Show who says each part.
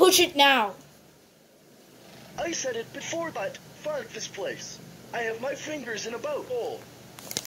Speaker 1: Push it now.
Speaker 2: I said it before but Fuck this place. I have my fingers in a boat hole.